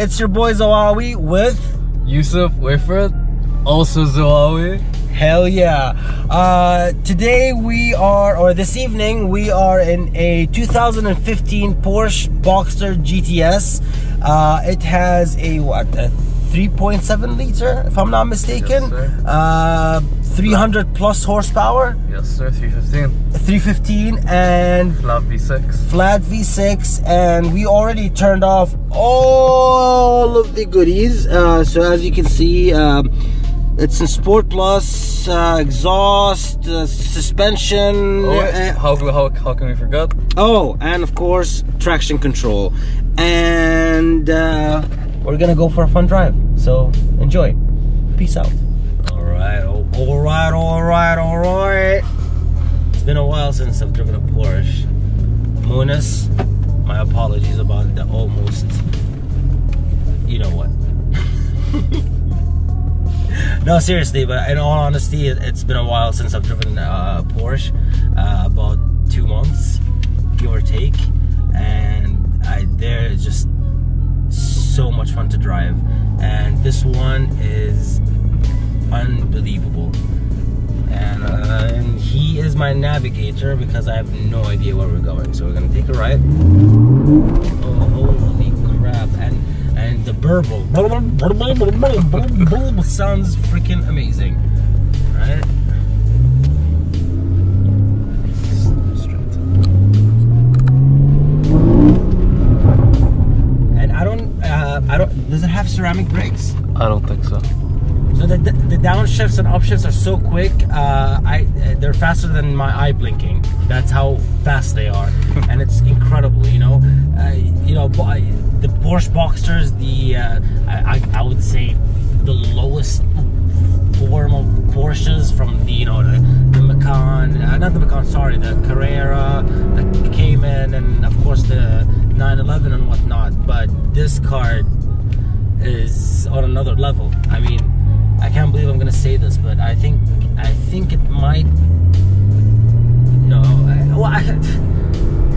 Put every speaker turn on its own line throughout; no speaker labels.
It's your boy Zawawi with
Yusuf Wifred, also Zawawi.
Hell yeah. Uh, today we are, or this evening, we are in a 2015 Porsche Boxster GTS. Uh, it has a what? A 3.7 liter, if I'm not mistaken.
Yes,
uh, 300 plus horsepower,
Yes, sir, 315.
315, and
Flat V6.
flat V6 and we already turned off all of the goodies uh, so as you can see um, it's in Sport Plus uh, exhaust uh, suspension
Oh,
uh,
how, how, how can we forget?
oh and of course traction control and uh, we're gonna go for a fun drive so enjoy peace out all right all right all right it's been a while since I've driven a Porsche. Munis, my apologies about the almost, you know what. no, seriously, but in all honesty, it, has been a while since I've driven a Porsche, uh, about two months, give or take, and I they're just so much fun to drive, and this one is unbelievable and, uh, and he is my navigator because I have no idea where we're going. So we're gonna take a ride. Oh, holy crap! And and the burble sounds freaking amazing, right? And I don't, uh, I don't. Does it have ceramic brakes?
I don't think so.
So the, the, downshifts and upshifts are so quick. Uh, I they're faster than my eye blinking. That's how fast they are, and it's incredible. You know, uh, you know the Porsche Boxsters. The uh, I, I I would say the lowest form of Porsches from the you know the, the Macan, uh, not the Macan, sorry, the Carrera, the Cayman, and of course the 911 and whatnot. But this car is on another level. I mean, I can't believe I'm gonna say this, but I think I think it might. No, I, well, I,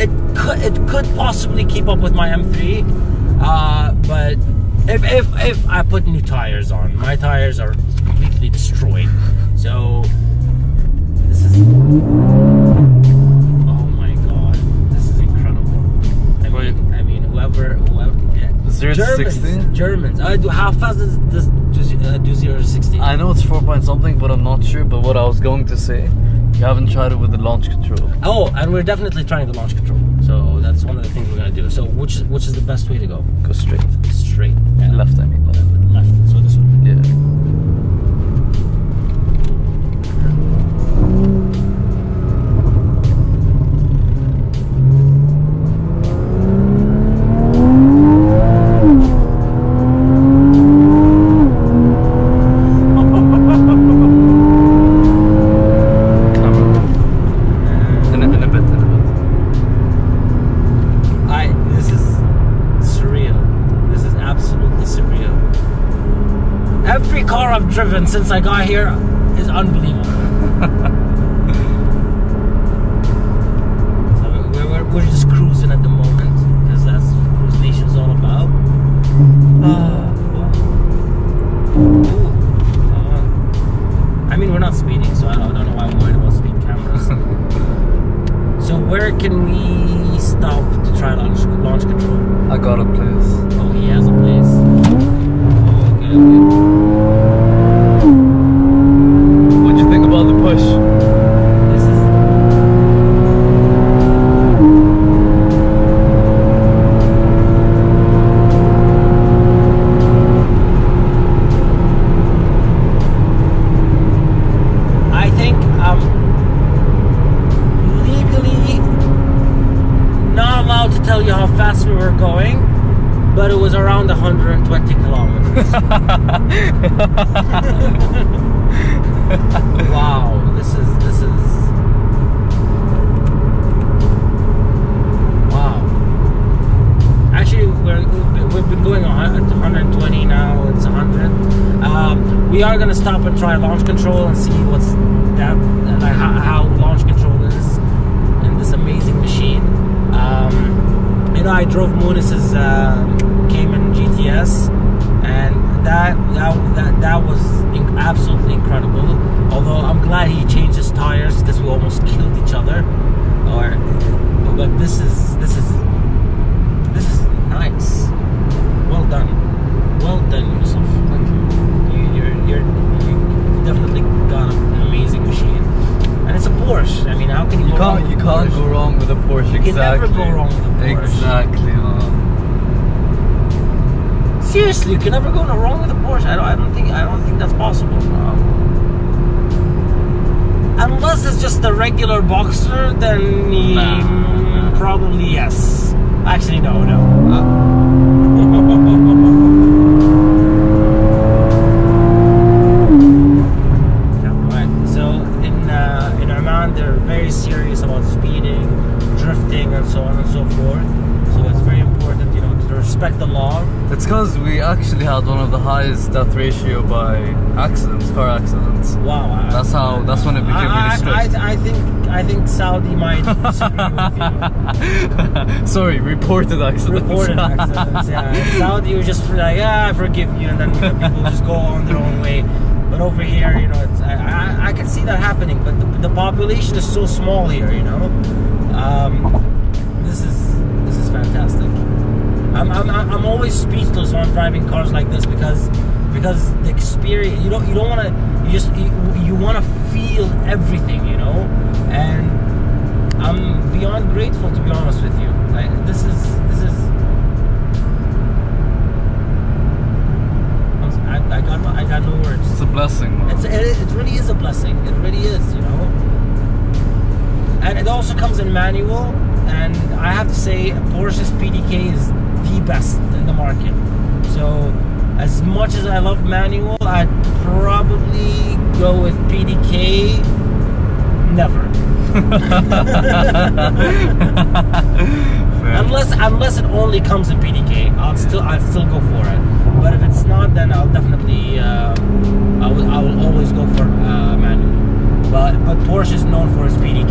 it could it could possibly keep up with my M3, uh, but if if if I put new tires on, my tires are completely destroyed. So this is. Oh my god, this is incredible. I mean, I mean whoever whoever. Yeah. Germans,
16?
Germans. Uh, how fast is this uh,
I know it's 4 point something, but I'm not sure. But what I was going to say, you haven't tried it with the launch control.
Oh, and we're definitely trying the launch control. So that's one of the things we're gonna do. So which which is the best way to go?
Go straight.
Straight. Yeah.
Left, I mean. Left.
left. Driven since I got here is unbelievable. We are gonna stop and try launch control and see what's that uh, how, how launch control is in this amazing machine. Um, you know, I drove Munis's uh, Cayman GTS and that that that, that was absolutely incredible. Although I'm glad he changed can never go wrong with a Porsche. I don't, I don't think I don't think that's possible. Um, unless it's just a regular Boxster, then mm,
Nah.
probably yes. Actually, no, no. Right. It's
because we actually had one of the highest death ratio by accidents, car accidents.
Wow. I-
That's how. That's when it became
I,
really strict.
I, I think I think Saudi might disagree with you.
Sorry, reported accidents.
Reported accidents, yeah. In Saudi, you just like, yeah, I forgive you, and then people just go on their own way. But over here, you know, it's, I, I, I can see that happening. But the, the population is so small here, you know. Um, I'm, I'm, I'm always speechless when I'm driving cars like this because because the experience you don't you don't want to you just you, you want to feel everything you know and I'm beyond grateful to be honest with you like, this is this is I, I got no, I got no words
It's a blessing.
It's, it, it really is a blessing. It really is, you know. And it also comes in manual, and I have to say, Porsche's PDK is the best in the market. So, as much as I love manual, I'd probably go with PDK. Never, unless unless it only comes in PDK, I'll still I'll still go for it. But if it's not, then I'll definitely uh, I will I will always go for uh, manual. But but Porsche is known for its PDK.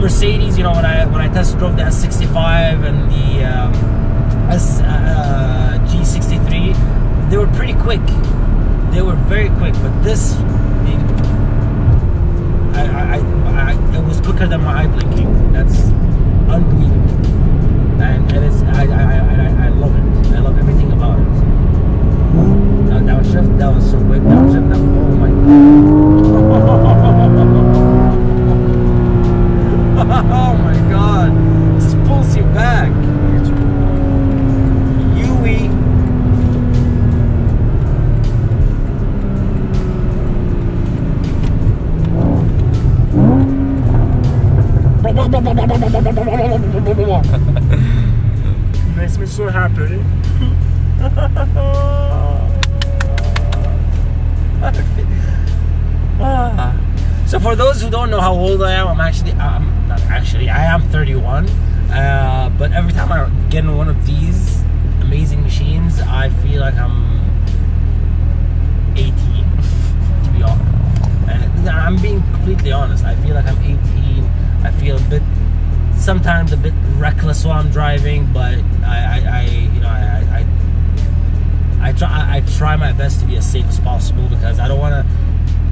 Mercedes, you know, when I when I test drove the S65 and the um, S uh, G63, they were pretty quick. They were very quick, but this. It, I, I, I, I, it was quicker than my eye blinking. That's unbelievable, and and it's I, I, I, I love it. I love everything about it. Me so happy. Ah. So for those who don't know how old I am, I'm actually I'm not actually I am 31. Uh, but every time I get in one of these amazing machines, I feel like I'm 18. to be honest, and I'm being completely honest. I feel like I'm 18. I feel a bit sometimes a bit reckless while I'm driving, but I, I, I you know I, I I try I, try my best to be as safe as possible because I don't want to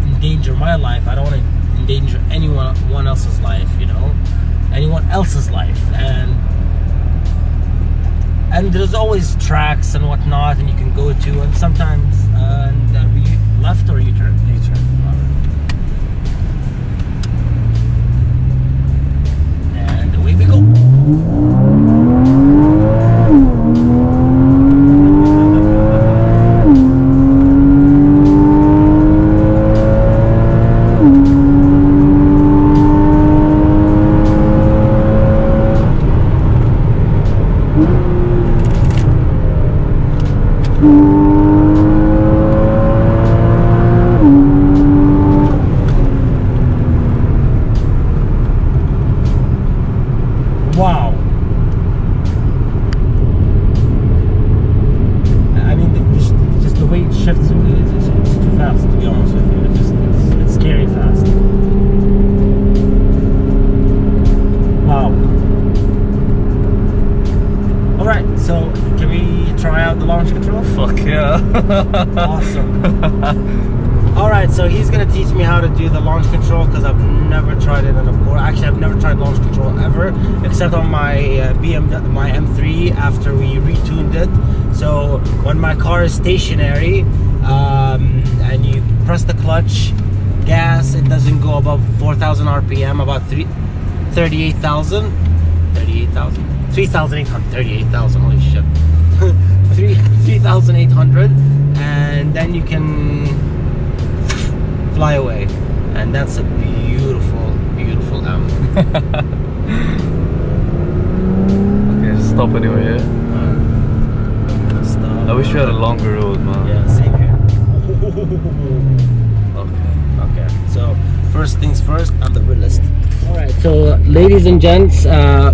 endanger my life. I don't want to endanger anyone one else's life. You know, anyone else's life, and and there's always tracks and whatnot, and you can go to, and sometimes uh, and, uh, left or U awesome. All right, so he's gonna teach me how to do the launch control because I've never tried it in a Porsche. Actually, I've never tried launch control ever, except on my uh, BMW, my M3 after we retuned it. So when my car is stationary um, and you press the clutch, gas, it doesn't go above 4,000 RPM, about three, 38,000, 38,000, 3,800, 38,000. Holy shit. Three 3,800 and then you can fly away and that's a beautiful beautiful M
Okay, stop anyway, yeah?
Stop.
I wish we had a longer road, man.
yeah same here
Okay.
okay so first things first on the list all right so ladies and gents uh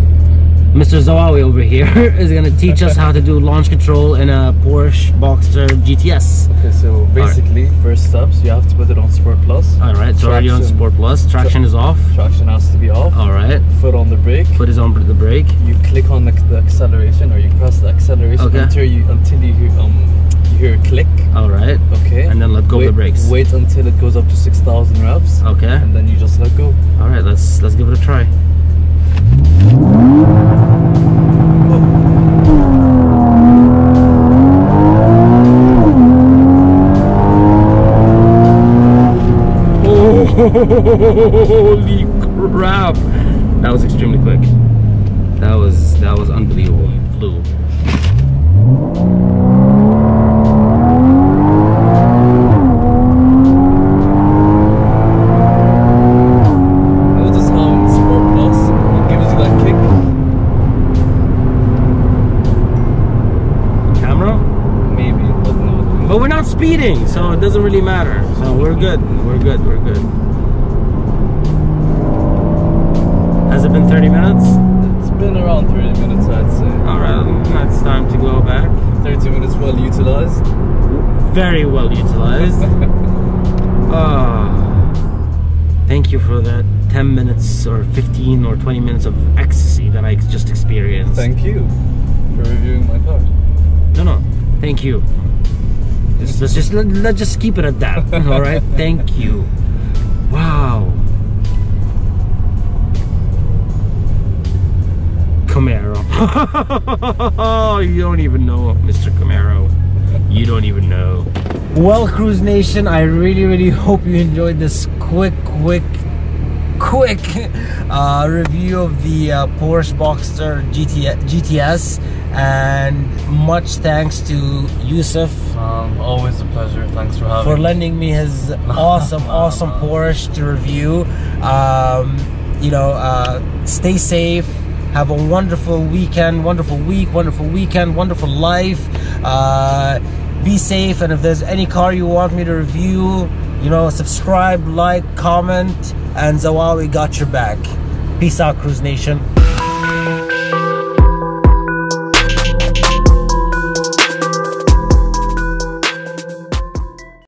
Mr. Zawawi over here is going to teach us how to do launch control in a Porsche Boxster GTS.
Okay, so basically, first steps, you have to put it on Sport Plus.
All right, so already on Sport Plus. Traction is off.
Traction has to be off.
All right,
Foot on the brake.
foot is on the brake.
You click on the, the acceleration, or you press the acceleration
Okay.
until you until you hear, um you hear a click.
All right,
Okay.
and then let go
wait,
of the brakes.
Wait until it goes up to six thousand revs,
Okay.
and then you just let go.
All right, let's let's give it a try. Holy crap! That was extremely quick. That was that was unbelievable. It flew.
Notice how Sport Plus gives you that kick.
Camera?
Maybe. But
we're not speeding, so it doesn't really matter. So we're good. We're good. We're good.
Utilized.
Very well utilized. Ah, thank you for that 10 minutes or 15 or 20 minutes of ecstasy that I just experienced.
Thank you for reviewing my car.
No, no, thank you. Let's, let's just let, let's just keep it at that. All right, thank you. Wow. Camaro. you don't even know, Mr. Camaro. You don't even know. Well, CrewZ Nation, I really, really hope you enjoyed this quick, quick, quick uh, review of the uh, Porsche Boxster GT- GTS. And much thanks to Yusuf
Um, always a pleasure. Thanks for having
for lending me his awesome, awesome Porsche to review. Um, you know, uh, stay safe. Have a wonderful weekend, wonderful week, wonderful weekend, wonderful life. Uh, be safe, and if there's any car you want me to review, you know, subscribe, like, comment, and Zawawi got your back. Peace out, CrewZ Nation.